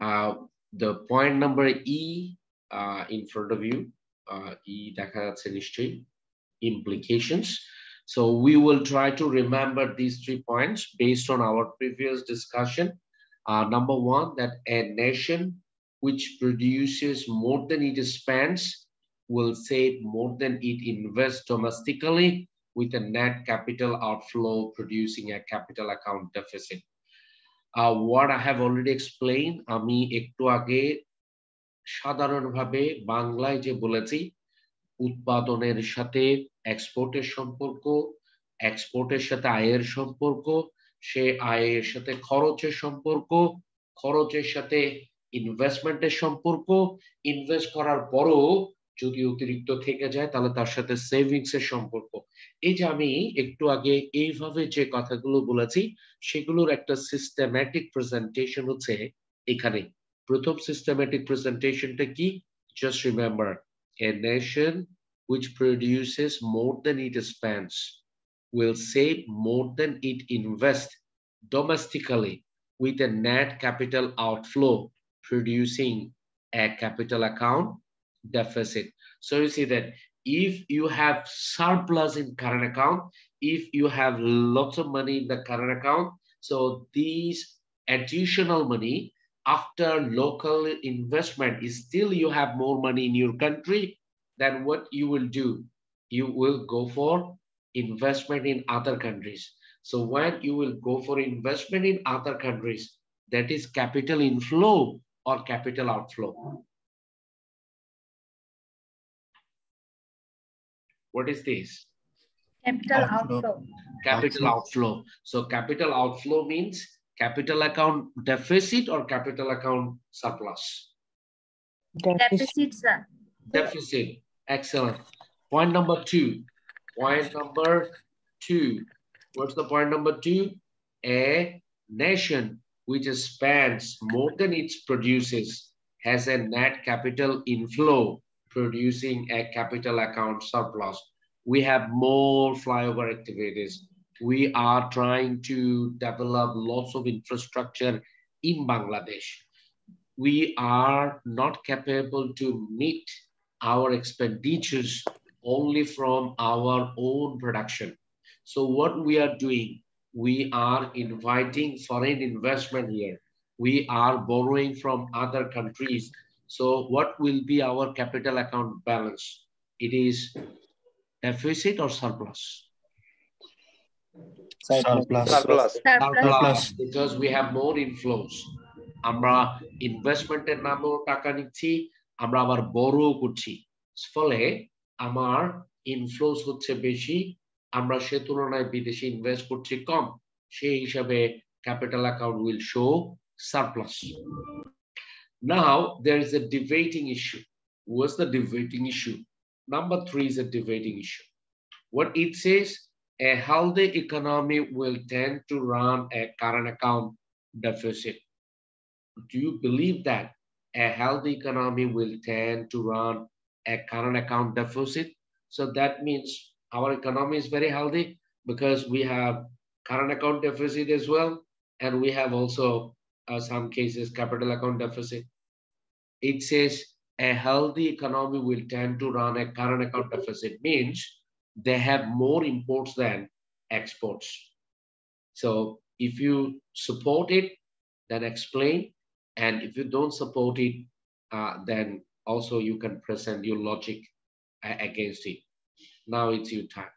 uh, the point number E uh, in front of you, uh, E দেখা যাচ্ছে নিশ্চয়ই, implications. So we will try to remember these three points based on our previous discussion. Uh, number one, that a nation which produces more than it spends will save more than it invests domestically with a net capital outflow producing a capital account deficit. What I have already explained, আমি একটু আগে সাধারণভাবে বাংলায় যে বলেছি উৎপাদনের সাথে এক্সপোর্টের সম্পর্ক এক্সপোর্টের সাথে আয়ের সম্পর্ক সে আয়ের সাথে খরচের সম্পর্ক খরচের সাথে ইনভেস্টমেন্টের সম্পর্ক ইনভেস্ট করার পরও যদি অতিরিক্ত থেকে যায়, তাহলে তার সাথে সেভিংস এর সম্পর্ক। এই যে আমি একটু আগে এইভাবে যে কথাগুলো বলেছি, সেগুলোর একটা সিস্টেম্যাটিক প্রেজেন্টেশন হচ্ছে এখানে। প্রথম সিস্টেম্যাটিক প্রেজেন্টেশনটা কি? Just remember a nation which produces more than it spends will save more than it invest domestically with a net capital outflow producing a capital account deficit. So you see that if you have surplus in current account, if you have lots of money in the current account, so these additional money after local investment is still you have more money in your country, then what you will do, you will go for investment in other countries. So when you will go for investment in other countries, that is capital inflow or capital outflow. What is this? Capital Outflow. outflow. Capital Outflow. outflow. So capital outflow means capital account deficit or capital account surplus? Deficit, sir. Deficit. Excellent. Point number two. Point number two. What's the point number two? A nation which spends more than it produces has a net capital inflow producing a capital account surplus. We have more flyover activities. We are trying to develop lots of infrastructure in Bangladesh. We are not capable to meet our expenditures only from our own production. So what we are doing, we are inviting foreign investment here. We are borrowing from other countries. So what will be our capital account balance? It is deficit or surplus? Surplus. Surplus. Surplus. Surplus, because we have more inflows. আমরা ইনভেস্টমেন্টের নামেও টাকা নিচ্ছি আমরা আবার বড়ও করছি ফলে আমার ইনফ্লোস হচ্ছে বেশি আমরা সে তুলনায় বিদেশে ইনভেস্ট করছি কম সেই হিসাবে capital account will show surplus Now there is a debating issue. What's the debating issue? Number three is a debating issue. What it says, a healthy economy will tend to run a current account deficit. Do you believe that a healthy economy will tend to run a current account deficit? So that means our economy is very healthy because we have current account deficit as well. And we have also uh, some cases capital account deficit. It says a healthy economy will tend to run a current account deficit means they have more imports than exports. So if you support it, then explain. And if you don't support it, uh, then also you can present your logic a- against it. Now it's your time.